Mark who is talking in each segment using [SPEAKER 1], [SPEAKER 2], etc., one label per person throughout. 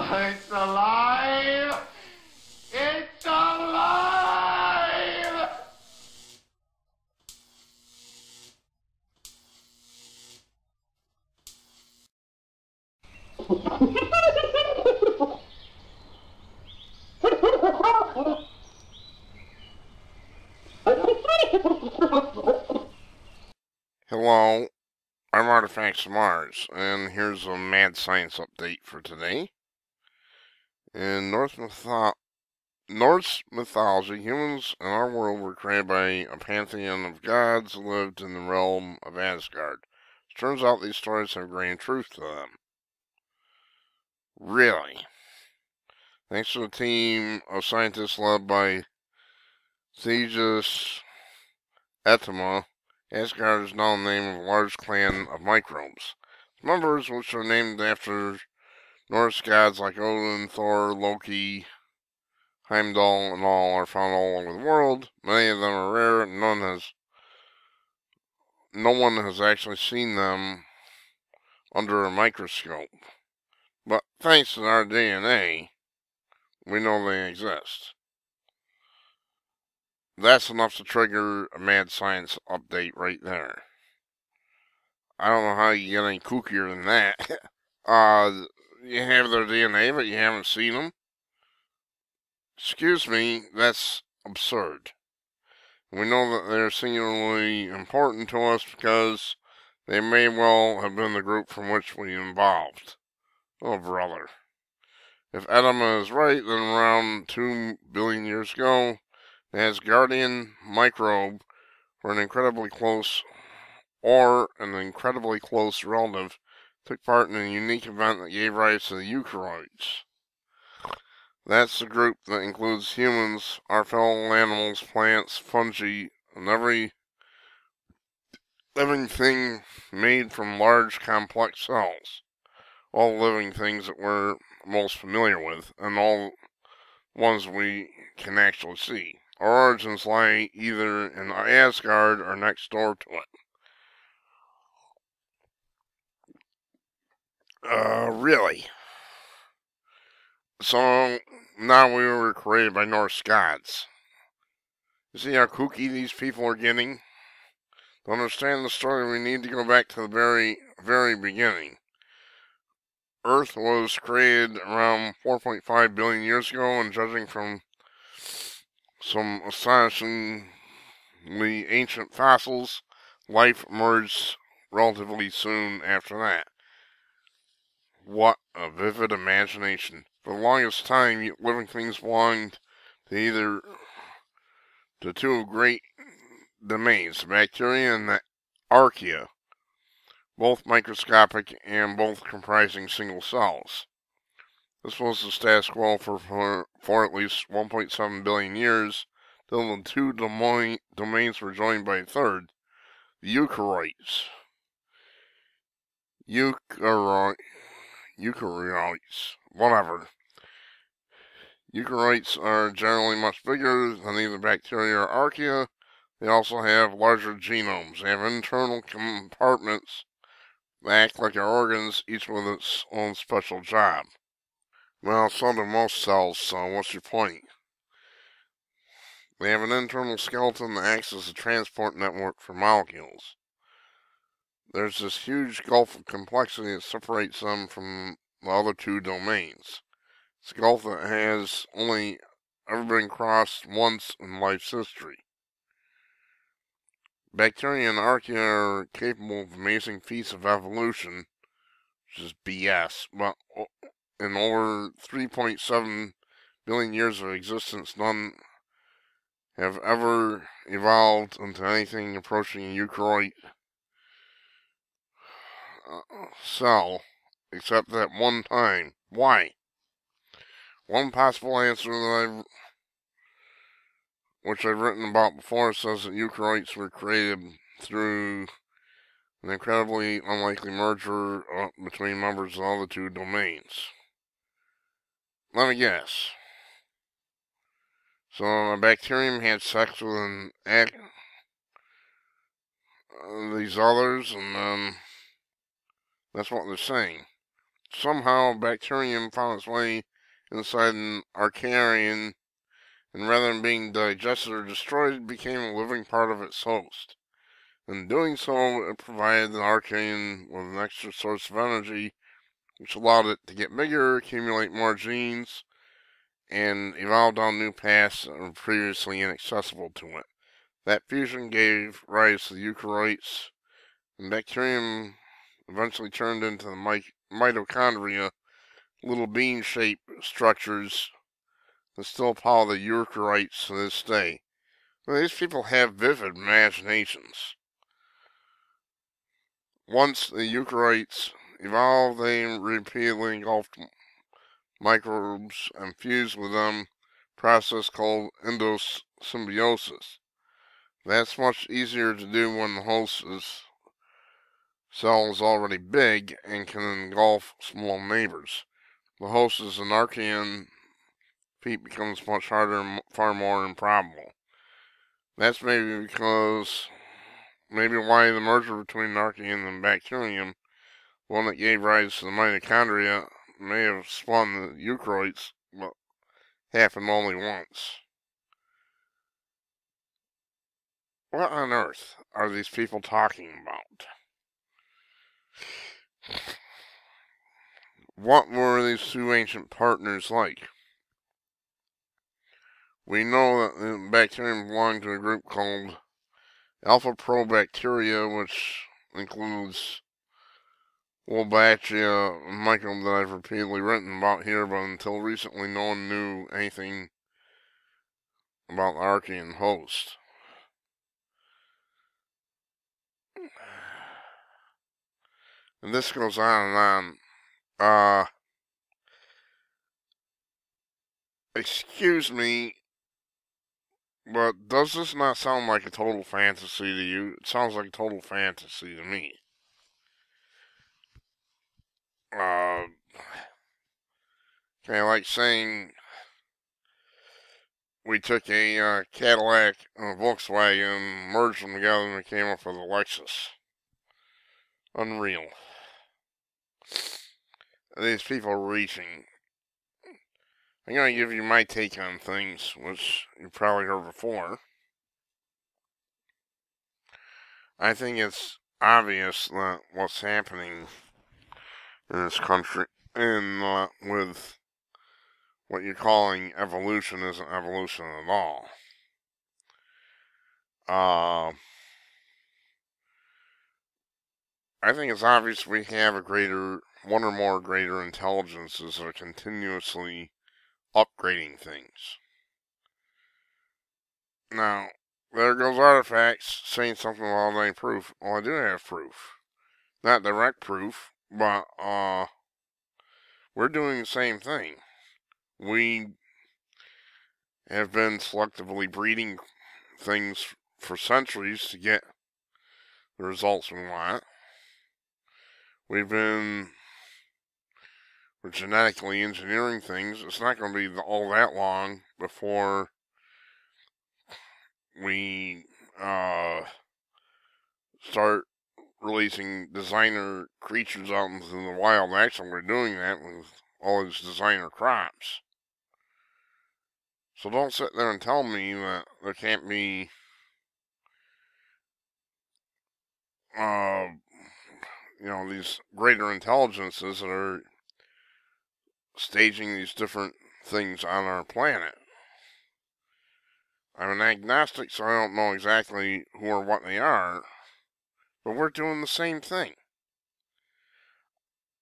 [SPEAKER 1] It's alive! It's alive!
[SPEAKER 2] Hello, I'm Artifacts Mars, and here's a mad science update for today. In Norse, mytho- Norse mythology, humans in our world were created by a pantheon of gods who lived in the realm of Asgard. It turns out these stories have grain truth to them. Really? Thanks to a team of scientists led by Thijs Ettema, Asgard is now the name of a large clan of microbes. Members, which are named after Norse gods like Odin, Thor, Loki, Heimdall, and all, are found all over the world. Many of them are rare, and none has, no one has actually seen them under a microscope. But thanks to our DNA, we know they exist. That's enough to trigger a mad science update right there. I don't know how you get any kookier than that. uh, you have their DNA, but you haven't seen them. Excuse me, that's absurd. We know that they're singularly important to us because they may well have been the group from which we evolved. Oh, brother. If Ettema is right, then around two billion years ago, the Asgardian microbe were an incredibly close or an incredibly close relative took part in a unique event that gave rise to the eukaryotes. That's the group that includes humans, our fellow animals, plants, fungi, and every living thing made from large complex cells. All living things that we're most familiar with, and all ones we can actually see. Our origins lie either in Asgard or next door to it. Uh, really? So, now we were created by Norse gods. You see how kooky these people are getting? To understand the story, we need to go back to the very, very beginning. Earth was created around 4.5 billion years ago, and judging from some astonishingly ancient fossils, life emerged relatively soon after that. What a vivid imagination. For the longest time, living things belonged to either the two great domains, bacteria and the archaea, both microscopic and both comprising single cells. This was the status quo for, for, for at least 1.7 billion years, till the two domain, domains were joined by a third, the eukaryotes. Eukaryotes. Eukaryotes. Whatever. Eukaryotes are generally much bigger than either bacteria or archaea. They also have larger genomes. They have internal compartments that act like our organs, each with its own special job. Well, so do most cells, so what's your point? They have an internal skeleton that acts as a transport network for molecules. There's this huge gulf of complexity that separates them from the other two domains. It's a gulf that has only ever been crossed once in life's history. Bacteria and archaea are capable of amazing feats of evolution, which is BS, but in over 3.7 billion years of existence, none have ever evolved into anything approaching a eukaryote uh, cell, except that one time. Why? One possible answer that I've, which I've written about before, says that eukaryotes were created through an incredibly unlikely merger uh, between members of all the two domains. Let me guess. So a bacterium had sex with an ac- uh, these others, and then that's what they're saying. somehow bacterium found its way inside an Archaean, and rather than being digested or destroyed, it became a living part of its host. In doing so, it provided the Archaean with an extra source of energy, which allowed it to get bigger, accumulate more genes, and evolve down new paths that were previously inaccessible to it. That fusion gave rise to the eukaryotes, and bacterium eventually turned into the mitochondria, little bean-shaped structures that still power the eukaryotes to this day. Well, these people have vivid imaginations. Once the eukaryotes evolved, they repeatedly engulfed microbes and fused with them, process called endosymbiosis. That's much easier to do when the host cell is already big and can engulf small neighbors. The host is an Archaean feat becomes much harder and far more improbable. That's maybe because, maybe why the merger between Archaean and Bacterium, the one that gave rise to the mitochondria, may have spawned the eukaryotes, but happened only once. What on earth are these people talking about? What were these two ancient partners like? We know that the bacterium belonged to a group called Alphaproteobacteria, which includes Wolbachia, a microbe that I've repeatedly written about here, but until recently no one knew anything about the Archean host. And this goes on and on. Uh, excuse me, but does this not sound like a total fantasy to you? It sounds like a total fantasy to me. Uh, kind of like saying we took a uh, Cadillac and a Volkswagen, merged them together, and came up with a Lexus. Unreal these people reaching. I'm going to give you my take on things, which you probably heard before. I think it's obvious that what's happening in this country, in uh, with what you're calling evolution, isn't evolution at all. Uh, I think it's obvious we have a greater one or more greater intelligences that are continuously upgrading things. Now, there goes artifacts saying something about any proof. Well, I do have proof. Not direct proof, but, uh, we're doing the same thing. We have been selectively breeding things for centuries to get the results we want. We've been we're genetically engineering things, it's not going to be all that long before we uh, start releasing designer creatures out into the wild. Actually, we're doing that with all these designer crops. So don't sit there and tell me that there can't be uh, you know, these greater intelligences that are staging these different things on our planet. I'm an agnostic, so I don't know exactly who or what they are, but we're doing the same thing.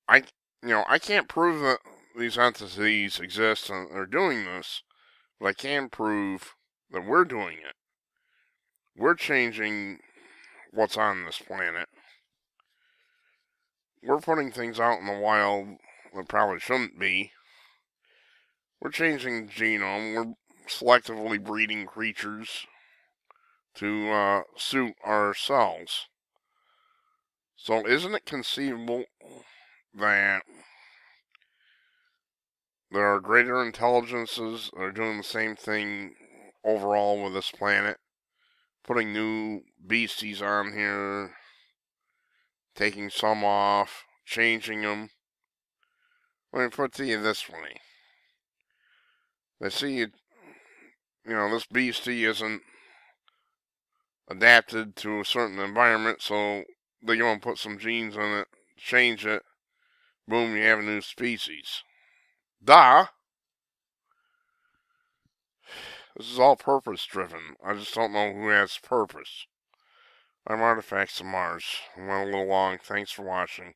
[SPEAKER 2] I, you know, I can't prove that these entities exist and they're doing this, but I can prove that we're doing it. We're changing what's on this planet. We're putting things out in the wild that probably shouldn't be. We're changing genome. We're selectively breeding creatures to uh, suit ourselves. So isn't it conceivable that there are greater intelligences that are doing the same thing overall with this planet? Putting new beasties on here, taking some off, changing them, Let me put it to you this way. They see you, you know, this beastie isn't adapted to a certain environment, so they go and put some genes in it, change it, boom, you have a new species. Da! This is all purpose driven. I just don't know who has purpose. I'm Artifacts of Mars. I went a little long. Thanks for watching.